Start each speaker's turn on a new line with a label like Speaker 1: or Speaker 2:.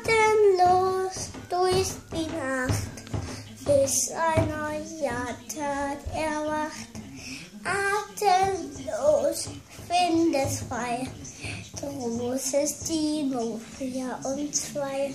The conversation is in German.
Speaker 1: Atemlos durch die Nacht, bis ein neuer Tag erwacht. Atemlos, findest frei, du muss es die Nummer vier und zwei.